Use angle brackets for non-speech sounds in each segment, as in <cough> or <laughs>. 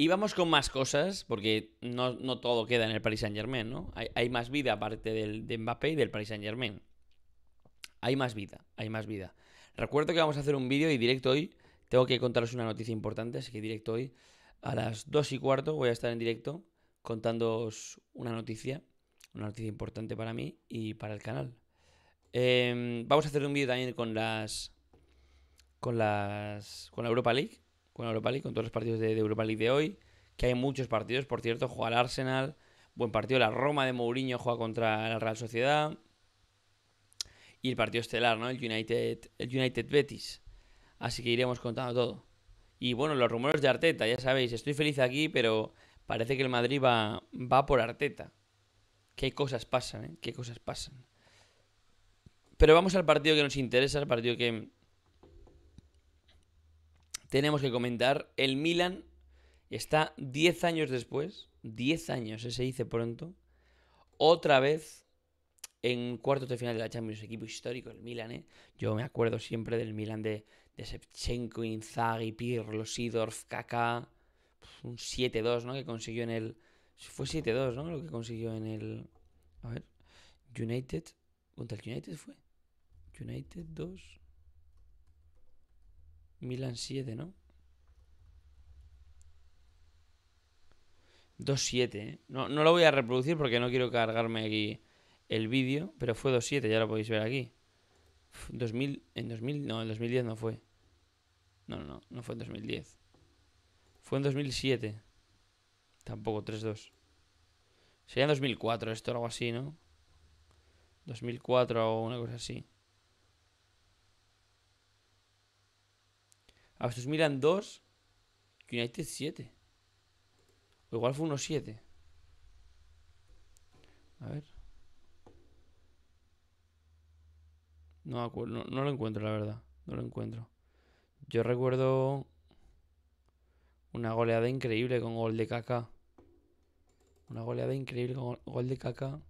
Y vamos con más cosas, porque no, todo queda en el Paris Saint Germain, ¿no? Hay, más vida aparte del, de Mbappé y del Paris Saint Germain. Hay más vida, hay más vida. Recuerdo que vamos a hacer un vídeo y directo hoy. Tengo que contaros una noticia importante, así que directo hoy a las 2 y cuarto voy a estar en directo contándoos una noticia, una noticia importante para mí y para el canal. Em, vamos a hacer un vídeo también con las, con las, con la Europa League con Europa League, con todos los partidos de, Europa League de hoy. Que hay muchos partidos, por cierto, juega el Arsenal. Buen partido, la Roma de Mourinho juega contra la Real Sociedad. Y el partido estelar, ¿no? El United, el United Betis. Así que iremos contando todo. Y bueno, los rumores de Arteta, ya sabéis, estoy feliz aquí, pero parece que el Madrid va, va por Arteta. Qué cosas pasan, ¿eh? Qué cosas pasan. Pero vamos al partido que nos interesa, el partido que, tenemos que comentar, el Milan está 10 años después, 10 años, se dice pronto, otra vez en cuartos de final de la Champions, equipo histórico, el Milan, ¿eh? Yo me acuerdo siempre del Milan de, de Shevchenko, Inzaghi, Pirlo, Sidorf, Kaká, un 7-2, ¿no? Que consiguió en el... Fue 7-2, ¿no? Lo que consiguió en el... A ver, United... ¿Contra el United fue? United 2... Milan 7, ¿no? 2-7, ¿eh? No, no lo voy a reproducir porque no quiero cargarme aquí el vídeo, pero fue 2-7, ya lo podéis ver aquí. 2000, en 2000, no, en 2010 no fue. No, no, no, fue en 2010. Fue en 2007. Tampoco, 3-2. Sería en 2004 esto o algo así, ¿no? 2004 o una cosa así. A estos miran 2. United 7. O igual fue 1-7. A ver. No, no, lo encuentro, la verdad. No lo encuentro. Yo recuerdo una goleada increíble con gol de caca. Una goleada increíble con gol de caca.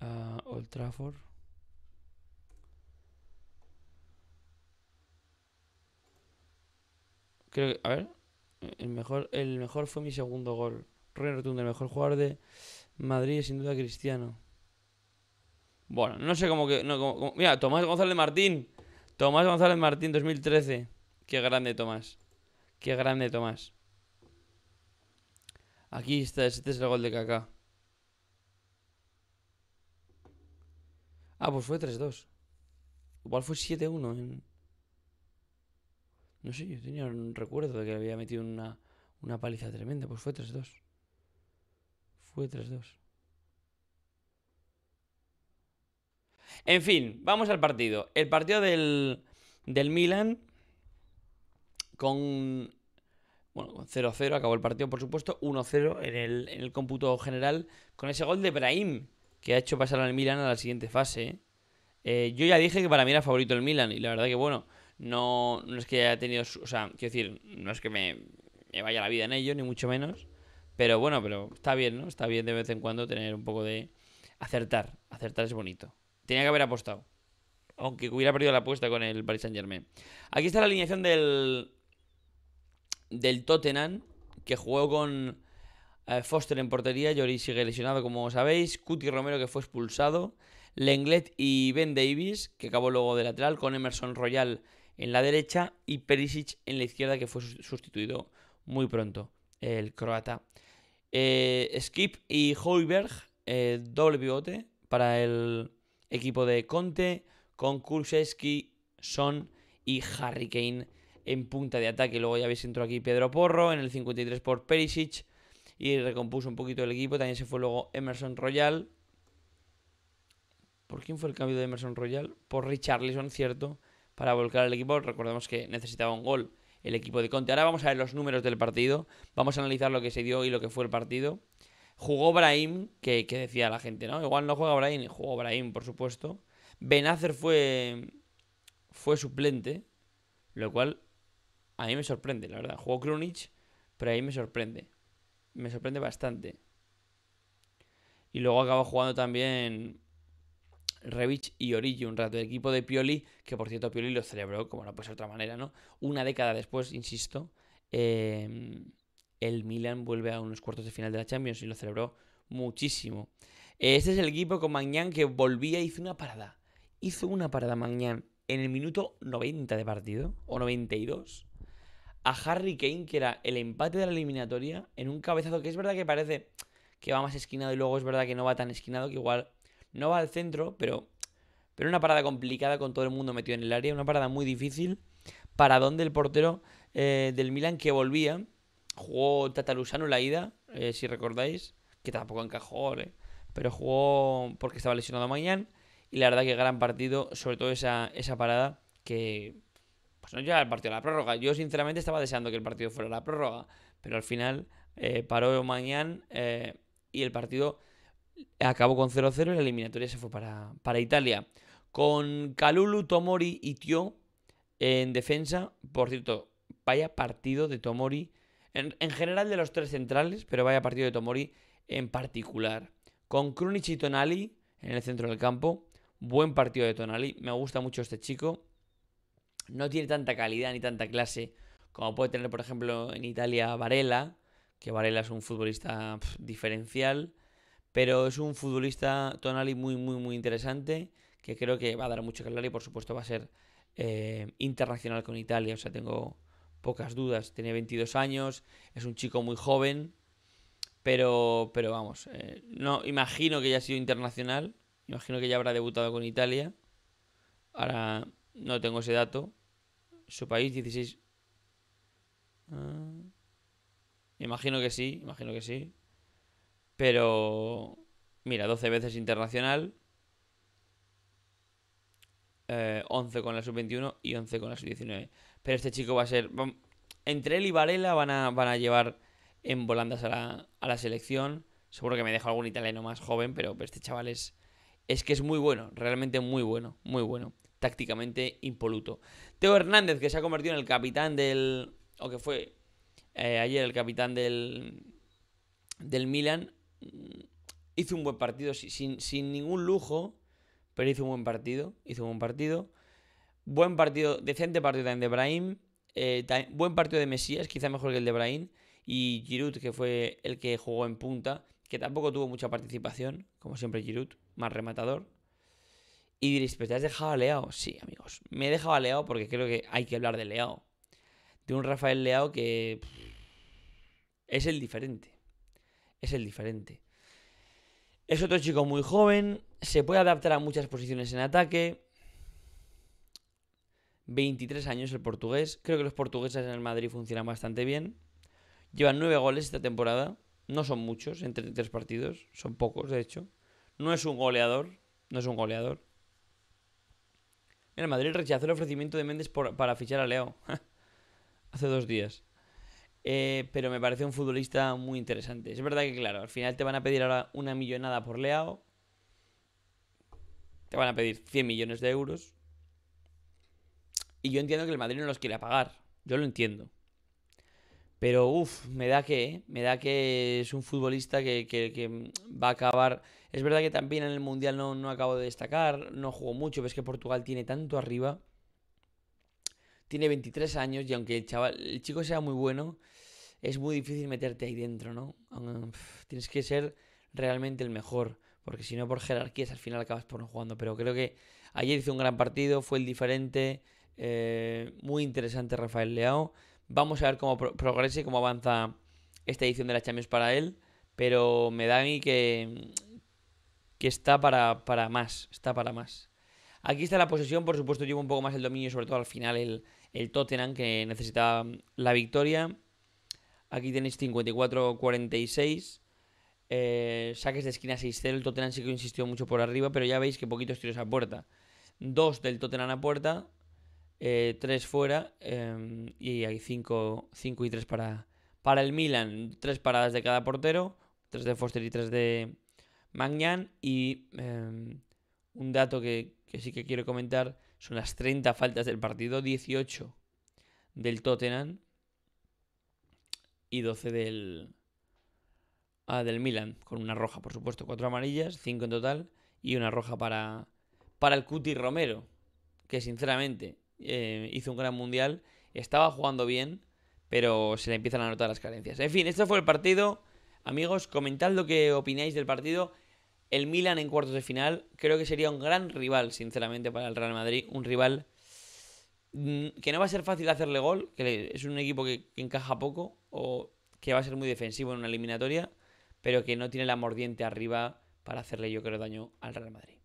A Old Trafford. Creo que, a ver, el mejor, el mejor fue mi segundo gol. Rey Rotundo, el mejor jugador de Madrid, sin duda Cristiano. Bueno, no sé cómo que. Mira, Tomás González Martín. Tomás González Martín, 2013. Qué grande, Tomás. Qué grande, Tomás. Aquí está, este es el gol de Kaká. Ah, pues fue 3-2. Igual fue 7-1 en. No sé, yo tenía un recuerdo de que había metido una, una paliza tremenda. Pues fue 3-2. Fue 3-2. En fin, vamos al partido. El partido del, del Milan con bueno, 0-0 acabó el partido, por supuesto. 1-0 en el, en el cómputo general con ese gol de Brahim que ha hecho pasar al Milan a la siguiente fase. Eh, yo ya dije que para mí era favorito el Milan y la verdad que bueno, no, no es que haya tenido, o sea, quiero decir, no es que me, vaya la vida en ello, ni mucho menos. Pero bueno, pero está bien, ¿no? Está bien de vez en cuando tener un poco de acertar. Acertar es bonito. Tenía que haber apostado. Aunque hubiera perdido la apuesta con el Paris Saint Germain. Aquí está la alineación del, del Tottenham, que jugó con eh, Foster en portería. Lloris sigue lesionado, como sabéis. Cuti Romero, que fue expulsado. Lenglet y Ben Davis, que acabó luego de lateral, con Emerson Royal en la derecha y Perisic en la izquierda, que fue sustituido muy pronto, el croata. Eh, Skip y Hoiberg, eh, doble pivote para el equipo de Conte, con Kulczewski, Son y Harry Kane en punta de ataque. Luego ya habéis entrado aquí Pedro Porro en el 53 por Perisic y recompuso un poquito el equipo. También se fue luego Emerson Royal. ¿Por quién fue el cambio de Emerson Royal? Por Richarlison, cierto para volcar al equipo. Recordemos que necesitaba un gol el equipo de Conte. Ahora vamos a ver los números del partido. Vamos a analizar lo que se dio y lo que fue el partido. Jugó Brahim, que, decía la gente, ¿no? Igual no juega Brahim, jugó Brahim, por supuesto. Benacer fue, fue suplente, lo cual a mí me sorprende, la verdad. Jugó Krunic, pero ahí me sorprende. Me sorprende bastante. Y luego acaba jugando también Revich y Origi un rato. El equipo de Pioli, que por cierto Pioli lo celebró, como no puede ser de otra manera, ¿no? Una década después, insisto, em, el Milan vuelve a unos cuartos de final de la Champions y lo celebró muchísimo. Este es el equipo con Magnan que volvía y hizo una parada. Hizo una parada Magnan en el minuto 90 de partido, o 92, a Harry Kane, que era el empate de la eliminatoria, en un cabezazo que es verdad que parece que va más esquinado y luego es verdad que no va tan esquinado, que igual no va al centro, pero, pero una parada complicada con todo el mundo metido en el área, una parada muy difícil. Para donde el portero eh, del Milan que volvía, jugó Tatarusano la ida, eh, si recordáis, que tampoco encajó, ¿eh? pero jugó porque estaba lesionado mañana. Y la verdad que gran partido, sobre todo esa, esa parada que pues no llega el partido a la prórroga. Yo sinceramente estaba deseando que el partido fuera la prórroga, pero al final paró mañana y el partido acabó con 0-0 y la eliminatoria se fue para, para Italia. Con Kalulu, Tomori y Tio en defensa. Por cierto, vaya partido de Tomori. En, general de los tres centrales, pero vaya partido de Tomori en particular. Con Krunic y Tonali en el centro del campo. Buen partido de Tonali. Me gusta mucho este chico. No tiene tanta calidad ni tanta clase como puede tener, por ejemplo, en Italia Varela. Que Varela es un futbolista diferencial. Pero es un futbolista Tonali muy, muy, muy interesante. Que creo que va a dar mucho que hablar y por supuesto va a ser eh, internacional con Italia. O sea, tengo pocas dudas. Tiene 22 años, es un chico muy joven. Pero, pero vamos, eh, no imagino que ya ha sido internacional. Imagino que ya habrá debutado con Italia. Ahora no tengo ese dato. Su país, 16. Ah, imagino que sí, imagino que sí. Pero, mira, 12 veces internacional. 11 eh, con la sub-21 y 11 con la sub-19. Pero este chico va a ser... Entre él y Varela van a, van a llevar en volandas a la, a la selección. Seguro que me dejo algún italiano más joven, pero este chaval es, es que es muy bueno, realmente muy bueno, muy bueno. Tácticamente impoluto. Teo Hernández, que se ha convertido en el capitán del... o que fue eh, ayer el capitán del, del Milan, hizo un buen partido, sin, sin ningún lujo, pero hizo un buen partido. Hizo un buen partido. Buen partido, decente partido también de Brahim. Eh, buen partido de Mesías, quizá mejor que el de Brahim. Y Giroud, que fue el que jugó en punta, que tampoco tuvo mucha participación, como siempre Giroud, más rematador. Y diréis, ¿pero te has dejado a Leao? Sí, amigos. Me he dejado a Leao porque creo que hay que hablar de Leao. De un Rafael Leao que es el diferente. Es el diferente. Es otro chico muy joven, se puede adaptar a muchas posiciones en ataque. 23 años el portugués. Creo que los portugueses en el Madrid funcionan bastante bien. Llevan 9 goles esta temporada. No son muchos entre tres partidos. Son pocos, de hecho. No es un goleador. No es un goleador. El Madrid rechazó el ofrecimiento de Méndez para fichar a Leo. <laughs> Hace dos días. Eh, pero me parece un futbolista muy interesante. Es verdad que, claro, al final te van a pedir ahora una millonada por Leao. Te van a pedir 100 millones de euros. Y yo entiendo que el Madrid no los quiere pagar. Yo lo entiendo. Pero, uff, me da que, me da que es un futbolista que, va a acabar. Es verdad que también en el Mundial no, no acabo de destacar, no jugó mucho, ves que Portugal tiene tanto arriba. Tiene 23 años y aunque el chaval, el chico sea muy bueno, es muy difícil meterte ahí dentro, ¿no? Tienes que ser realmente el mejor, porque si no por jerarquías al final acabas por no jugando. Pero creo que ayer hizo un gran partido, fue el diferente, eh, muy interesante Rafael Leao. Vamos a ver cómo progresa y cómo avanza esta edición de la Champions para él, pero me da a mí que, que está para, para más, está para más. Aquí está la posesión, por supuesto lleva un poco más el dominio, sobre todo al final el, el Tottenham que necesitaba la victoria. Aquí tenéis 54-46. Eh, saques de esquina 6-0. El Tottenham sí que insistió mucho por arriba, pero ya veis que poquitos tiros a puerta. Dos del Tottenham a puerta, eh, tres fuera em, y hay 5 y 3 para, para el Milan. Tres paradas de cada portero, tres de Foster y tres de Magnan. Y un dato que, que sí que quiero comentar son las 30 faltas del partido, 18 del Tottenham y 12 del, ah, del Milan, con una roja, por supuesto, cuatro amarillas, cinco en total, y una roja para, para el Cuti Romero, que sinceramente eh, hizo un gran mundial, estaba jugando bien, pero se le empiezan a notar las carencias. En fin, este fue el partido. Amigos, comentad lo que opináis del partido. El Milan en cuartos de final creo que sería un gran rival, sinceramente, para el Real Madrid. Un rival mm, que no va a ser fácil hacerle gol, que es un equipo que, encaja poco o que va a ser muy defensivo en una eliminatoria, pero que no tiene la mordiente arriba para hacerle, yo creo, daño al Real Madrid.